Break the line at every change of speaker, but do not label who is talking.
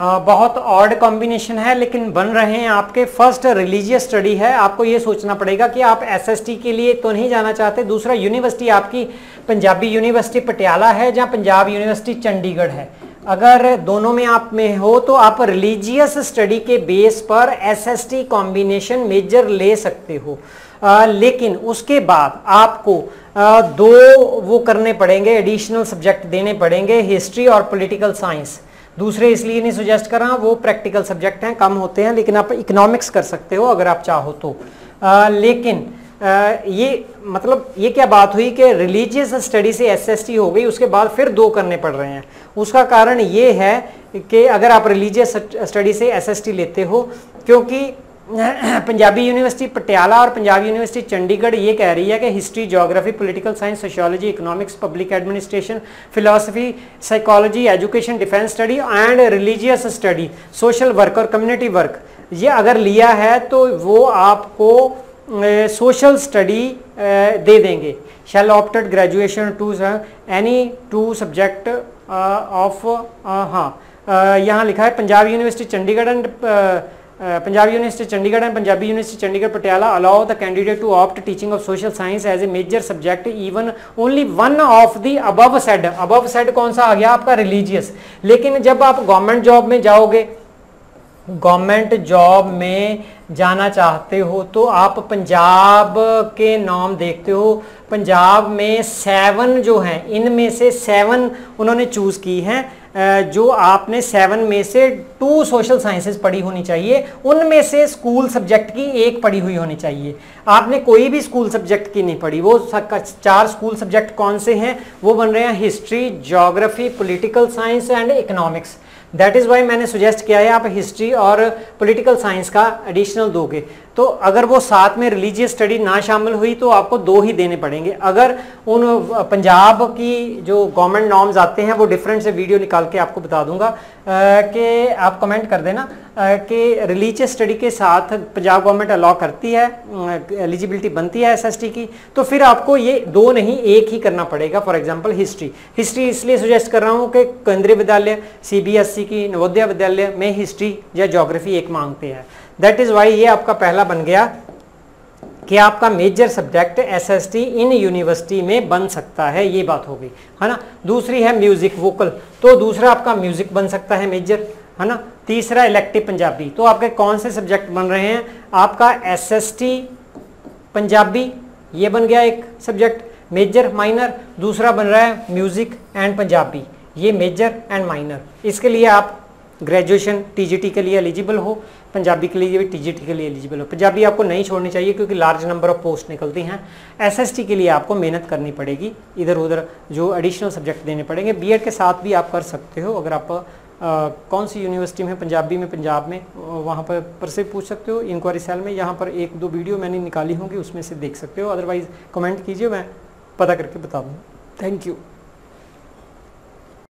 बहुत odd combination है लेकिन बन रहे हैं आपके फ़र्स्ट रिलीजियस स्टडी है। आपको ये सोचना पड़ेगा कि आप एसएसटी के लिए तो नहीं जाना चाहते। दूसरा यूनिवर्सिटी आपकी पंजाबी यूनिवर्सिटी पटियाला है जहाँ पंजाब यूनिवर्सिटी चंडीगढ़ है। अगर दोनों में आप में हो तो आप रिलीजियस स्टडी के बेस पर एसएसटी कॉम्बिनेशन मेजर ले सकते हो। आ, लेकिन उसके बाद आपको आ, दो वो करने पड़ेंगे एडिशनल सब्जेक्ट देने पड़ेंगे हिस्ट्री और पॉलिटिकल साइंस दूसरे इसलिए नहीं सुजेस्ट कर रहा वो प्रैक्टिकल सब्जेक्ट हैं कम होते हैं लेकिन आप इकोनॉमिक्स कर सकते हो अगर आप चाहो तो। आ, लेकिन आ, ये मतलब ये क्या बात हुई कि रिलीजियस स्टडी से एसएसटी हो गई उसके बाद फिर दो करने पड़ रहे हैं। उसका कारण ये है कि अगर आप रिलीजियस स्टडी से एसएसटी लेते हो क्योंकि पंजाबी यूनिवर्सिटी पटियाला और पंजाब यूनिवर्सिटी चंडीगढ़ ये कह रही है कि history geography political science sociology economics public administration philosophy psychology education defence study and religious study social work और कम्युनिटी वर्क ये अगर लिया है तो वो आपको सोशल स्टडी दे देंगे। Shall opted graduation to any two subject of हाँ। यहाँ लिखा है, Punjab University Chandigarh and Punjab University Chandigarh and Punjabi University Chandigarh Patiala allow the candidate to opt teaching of social science as a major subject even only one of the above said above said कौन सा आ गया आपका? Religious लेकिन जब आप government job में जाओगे government job में जाना चाहते हो तो आप पंजाब के नाम देखते हो। पंजाब में सेवन जो हैं, इनमें से सेवन उन्होंने चूज़ की हैं। जो आपने सेवन में से टू सोशल साइंसेज पढ़ी होनी चाहिए, उनमें से स्कूल सब्जेक्ट की एक पढ़ी हुई होनी चाहिए। आपने कोई भी स्कूल सब्जेक्ट की नहीं पढ़ी। वो चार स्कूल सब्जेक्ट कौन से हैं? वो बन रहे हैं history geography political science and economics that is why मैंने सुजेस्ट किया है, आप हिस्ट्री और पॉलिटिकल साइंस का एडिशनल दोगे। तो अगर वो साथ में रिलीजियस स्टडी ना शामिल हुई तो आपको दो ही देने पड़ेंगे। अगर उन पंजाब की जो गवर्नमेंट नॉर्म्स आते हैं, वो डिफरेंट से वीडियो निकाल के आपको बता दूँगा। कि आप कमेंट कर देना कि रिलीजियस स्टडी के साथ पंजाब गवर्नमेंट अलाउ करती है एलिजिबिलिटी बनती है एसएसटी की तो फिर आपको ये दो नहीं, एक ही करना पड़ेगा फॉर एग्ज़ाम्पल हिस्ट्री हिस्ट्री इसलिए सुजेस्ट कर रहा हूँ कि केंद्रीय विद्यालय सीबीएसई की नवोदय विद्यालय में हिस्ट्री या जोग्राफी एक मांगते हैं। दैट इज़ वाई ये आपका पहला बन गया कि आपका मेजर सब्जेक्ट एसएसटी इन यूनिवर्सिटी में बन सकता है, ये बात हो गई। है ना? दूसरी है म्यूज़िक वोकल तो दूसरा आपका म्यूज़िक बन सकता है मेजर है ना? तीसरा इलेक्टिव पंजाबी। तो आपके कौन से सब्जेक्ट बन रहे हैं? आपका एसएसटी पंजाबी, ये बन गया एक सब्जेक्ट मेजर माइनर दूसरा बन रहा है म्यूज़िक एंड पंजाबी। ये मेजर एंड माइनर इसके लिए आप ग्रेजुएशन टीजीटी के लिए एलिजिबल हो पंजाबी के लिए भी टीजीटी के लिए एलिजिबल हो। पंजाबी आपको नहीं छोड़नी चाहिए क्योंकि लार्ज नंबर ऑफ़ पोस्ट निकलती हैं। एसएसटी के लिए आपको मेहनत करनी पड़ेगी। इधर उधर जो एडिशनल सब्जेक्ट देने पड़ेंगे। बीएड के साथ भी आप कर सकते हो। अगर आप आ, कौन सी यूनिवर्सिटी में पंजाबी में पंजाब में वहाँ पर पर से पूछ सकते हो। इंक्वायरी सेल में यहाँ पर एक दो वीडियो मैंने निकाली होंगी उसमें से देख सकते हो। अदरवाइज़ कमेंट कीजिए मैं पता करके बता दूँ थैंक यू